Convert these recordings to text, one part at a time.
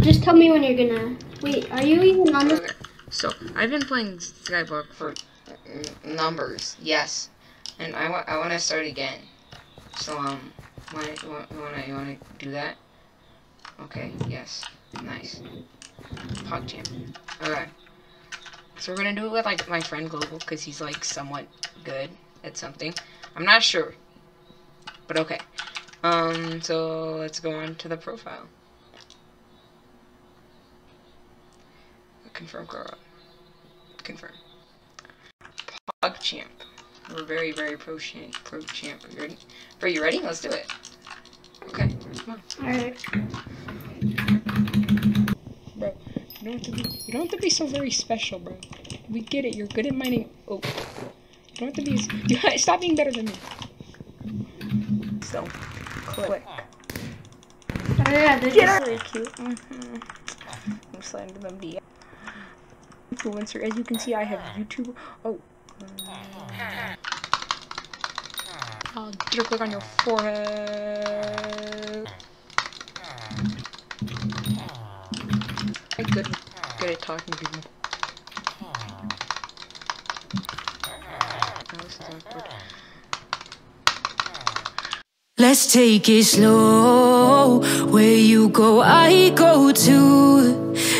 Just tell me when you're gonna. Wait, are you even on this? So I've been playing Skyblock for numbers, yes, and I want I want to start again. So um, wanna, you want you wanna you wanna do that? Okay, yes, nice. PogChamp. Okay. So we're gonna do it with like my friend Global because he's like somewhat good at something. I'm not sure, but okay. Um, so let's go on to the profile. Confirm, girl. Confirm. PogChamp. We're very, very pro champ. Pro champ. Are you ready? Are you ready? Let's do it. Okay, come on. Alright. Bro, you don't have to be you don't have to be so very special, bro. We get it, you're good at mining oh. You don't have to be you, stop being better than me. So quick. Oh yeah, they're just really cute. Mm-hmm. I'm sliding them the influencer. As you can see I have YouTube oh I'll get a click on your forehead. I'm good, good at talking to people. Let's take it slow. Where you go, I go too.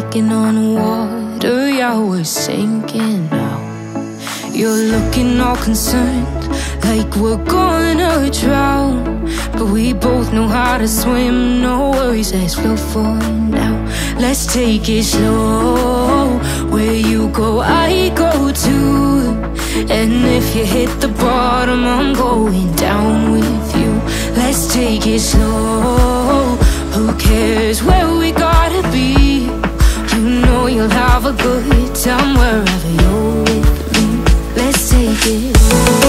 Taking on water, yeah, we're sinking now. You're looking all concerned, like we're gonna drown. But we both know how to swim, no worries, let's flow for now. Let's take it slow. Where you go, I go too. And if you hit the bottom, I'm going down with you. Let's take it slow. Who cares where we gotta be? You'll have a good time wherever you're with me. Let's take it.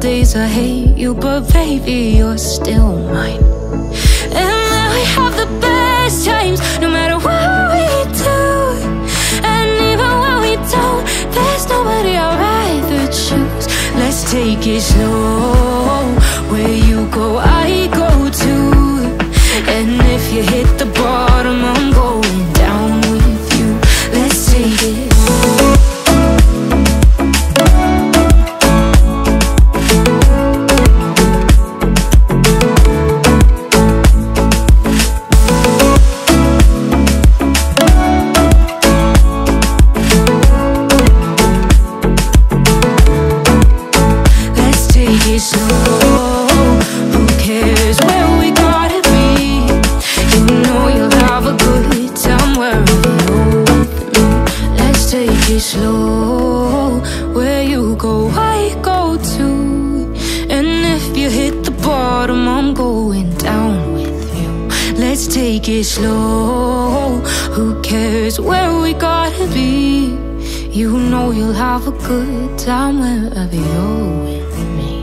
Days I hate you, but baby, you're still mine. And now we have the best times, no matter what we do. And even when we don't, there's nobody I'd rather choose. Let's take it slow. Where you go, I go too. And if you hit Cares where we gotta be? You know you'll have a good time wherever you're with me.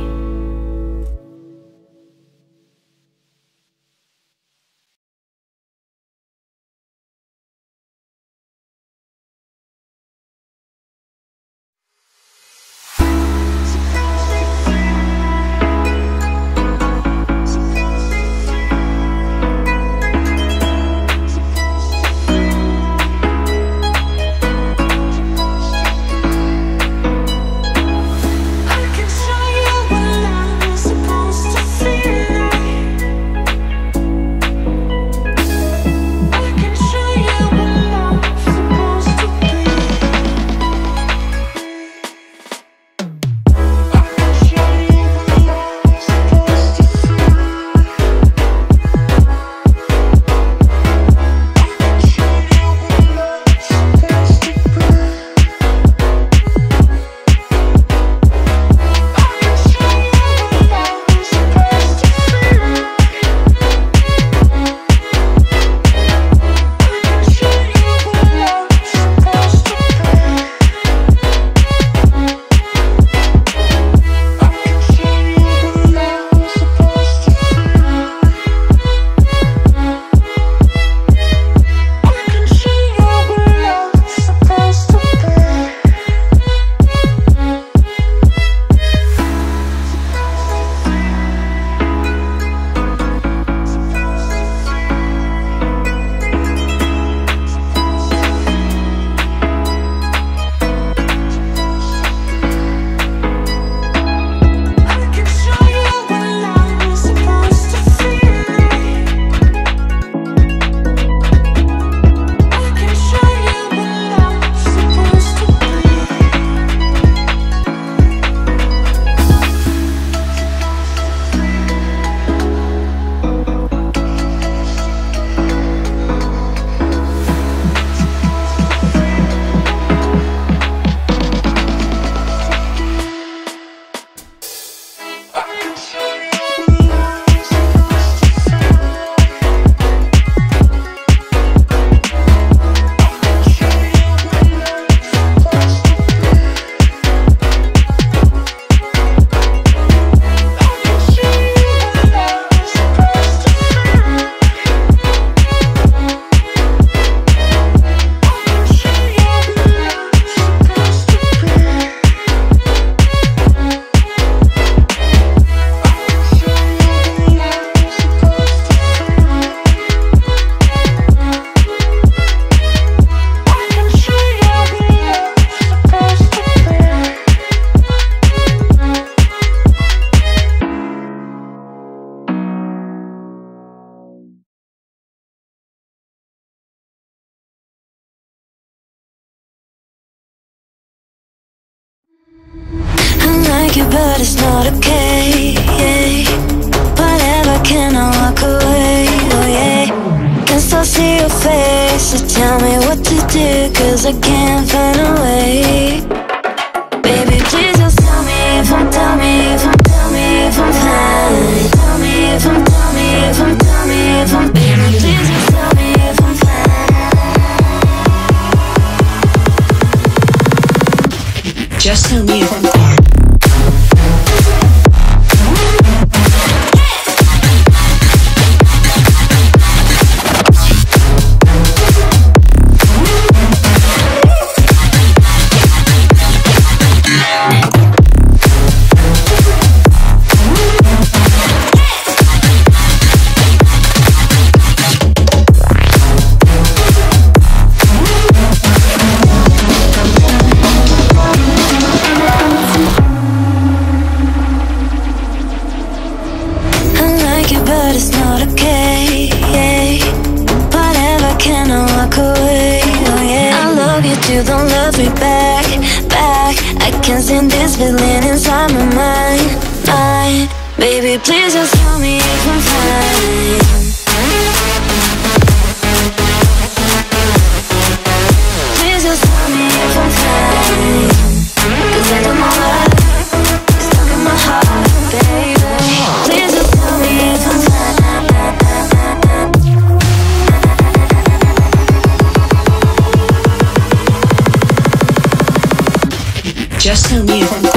You, but it's not okay. Whatever, can I walk away? Oh yeah. Can still see your face. So tell me what to do, cause I can't find a way. Baby, please just tell me if I'm, tell me if I'm, tell me if I'm fine. Tell me if I'm, tell me if I'm, tell me if I'm, baby, please just tell me if I'm fine. Just tell me if I'm. Please just tell me if I'm fine. Please just tell me if I'm stuck in my heart, baby. Please just tell me if I'm fine. Just tell me.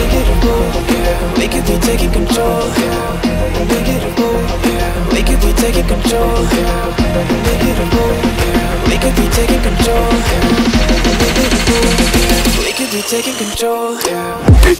Negative bull, yeah. We could be taking control, bull, yeah. We could be taking control, bull, yeah. We could be taking control, bull, yeah. We could be taking control.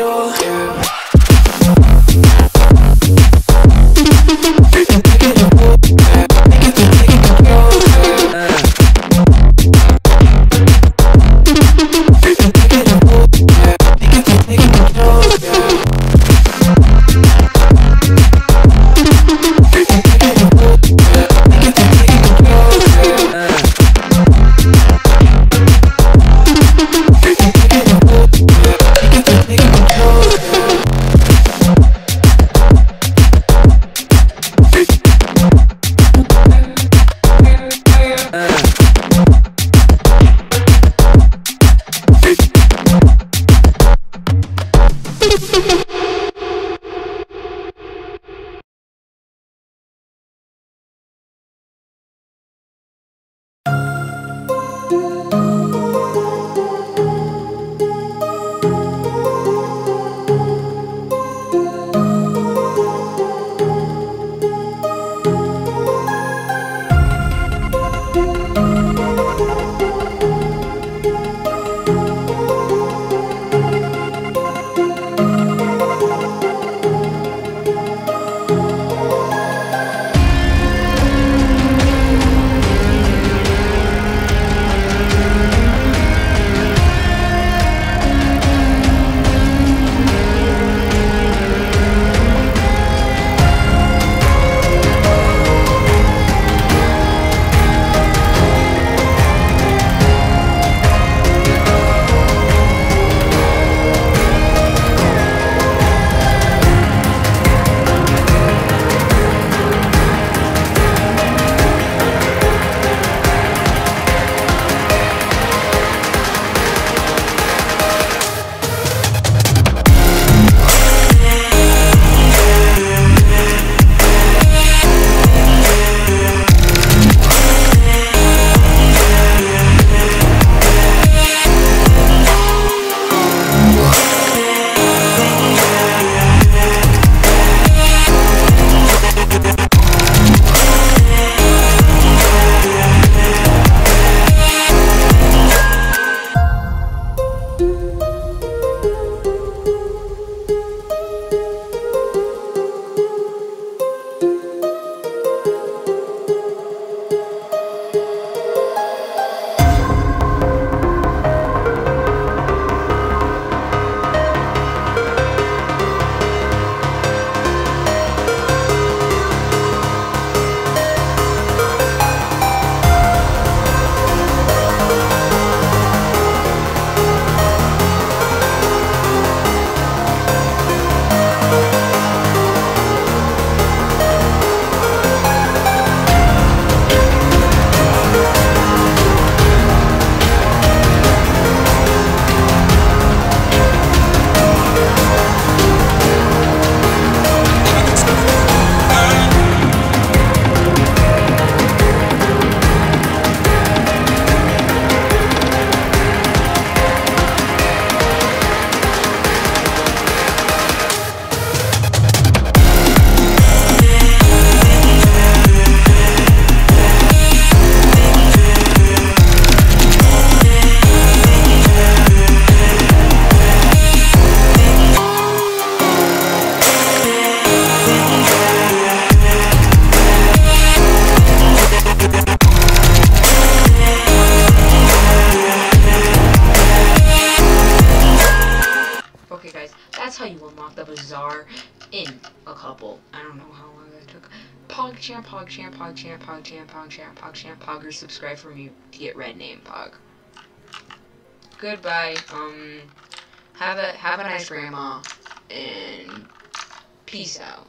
control, yeah. How you unlock the bazaar in a couple. I don't know how long that took. PogChamp, PogChamp, PogChamp, PogChamp, PogChamp, PogChamp, Pogger, subscribe for me to get red name Pog. Goodbye. Um, have a have a nice grandma, and peace out.